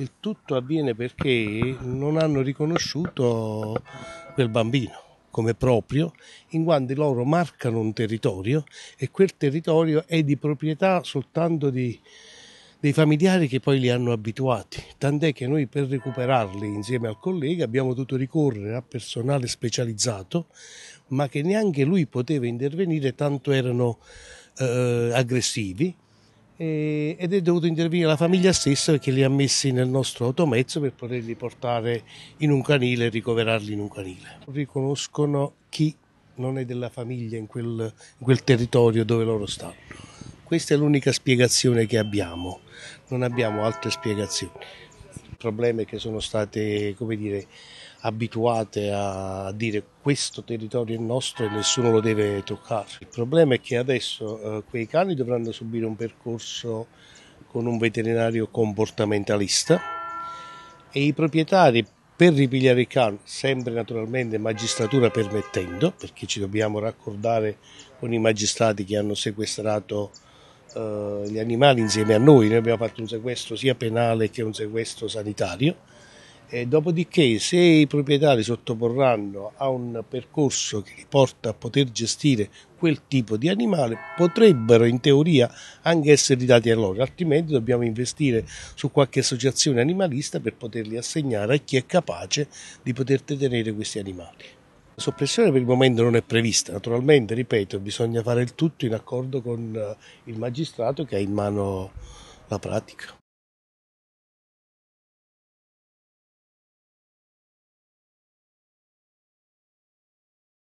Il tutto avviene perché non hanno riconosciuto quel bambino come proprio, in quanto loro marcano un territorio e quel territorio è di proprietà soltanto di, dei familiari che poi li hanno abituati. Tant'è che noi per recuperarli insieme al collega abbiamo dovuto ricorrere a personale specializzato, ma che neanche lui poteva intervenire tanto erano eh, aggressivi ed è dovuto intervenire la famiglia stessa perché li ha messi nel nostro automezzo per poterli portare in un canile e ricoverarli in un canile. Riconoscono chi non è della famiglia in quel, in quel territorio dove loro stanno. Questa è l'unica spiegazione che abbiamo, non abbiamo altre spiegazioni. Il problema è che sono state, come dire, abituate a dire questo territorio è nostro e nessuno lo deve toccare. Il problema è che adesso eh, quei cani dovranno subire un percorso con un veterinario comportamentalista e i proprietari per ripigliare il cane, sempre naturalmente magistratura permettendo, perché ci dobbiamo raccordare con i magistrati che hanno sequestrato uh, gli animali insieme a noi, noi abbiamo fatto un sequestro sia penale che un sequestro sanitario, e dopodiché se i proprietari sottoporranno a un percorso che porta a poter gestire quel tipo di animale potrebbero in teoria anche essere ridati a loro, altrimenti dobbiamo investire su qualche associazione animalista per poterli assegnare a chi è capace di poter tenere questi animali. La soppressione per il momento non è prevista, naturalmente, ripeto, bisogna fare il tutto in accordo con il magistrato che ha in mano la pratica.